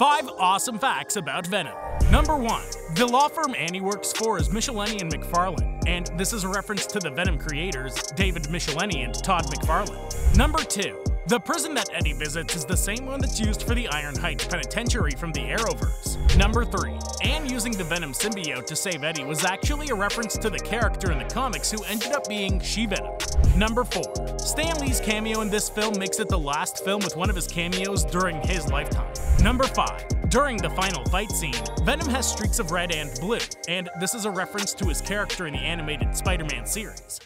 5 awesome facts about Venom. Number 1. The law firm Annie works for is Michelinie and McFarlane, and this is a reference to the Venom creators, David Michelinie and Todd McFarlane. Number 2. The prison that Eddie visits is the same one that's used for the Iron Heights Penitentiary from the Arrowverse. Number 3. Anne using the Venom symbiote to save Eddie was actually a reference to the character in the comics who ended up being She-Venom. Number 4. Stan Lee's cameo in this film makes it the last film with one of his cameos during his lifetime. Number 5. During the final fight scene, Venom has streaks of red and blue, and this is a reference to his character in the animated Spider-Man series.